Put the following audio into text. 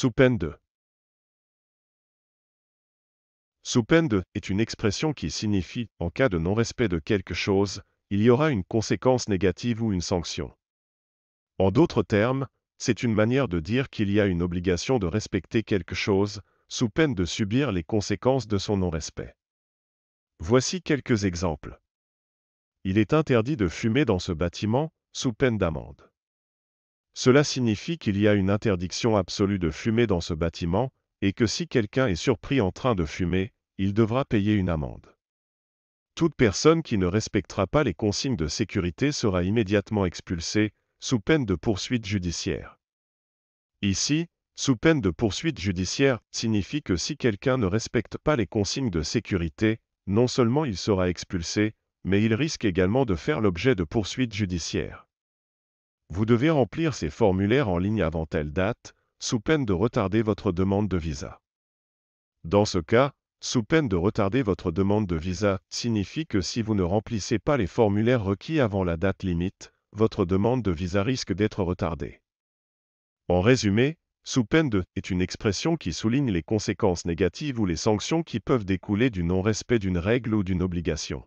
Sous peine de. Sous peine de est une expression qui signifie, en cas de non-respect de quelque chose, il y aura une conséquence négative ou une sanction. En d'autres termes, c'est une manière de dire qu'il y a une obligation de respecter quelque chose, sous peine de subir les conséquences de son non-respect. Voici quelques exemples. Il est interdit de fumer dans ce bâtiment, sous peine d'amende. Cela signifie qu'il y a une interdiction absolue de fumer dans ce bâtiment, et que si quelqu'un est surpris en train de fumer, il devra payer une amende. Toute personne qui ne respectera pas les consignes de sécurité sera immédiatement expulsée, sous peine de poursuite judiciaire. Ici, sous peine de poursuite judiciaire signifie que si quelqu'un ne respecte pas les consignes de sécurité, non seulement il sera expulsé, mais il risque également de faire l'objet de poursuites judiciaires. Vous devez remplir ces formulaires en ligne avant telle date, sous peine de retarder votre demande de visa. Dans ce cas, sous peine de retarder votre demande de visa signifie que si vous ne remplissez pas les formulaires requis avant la date limite, votre demande de visa risque d'être retardée. En résumé, sous peine de est une expression qui souligne les conséquences négatives ou les sanctions qui peuvent découler du non-respect d'une règle ou d'une obligation.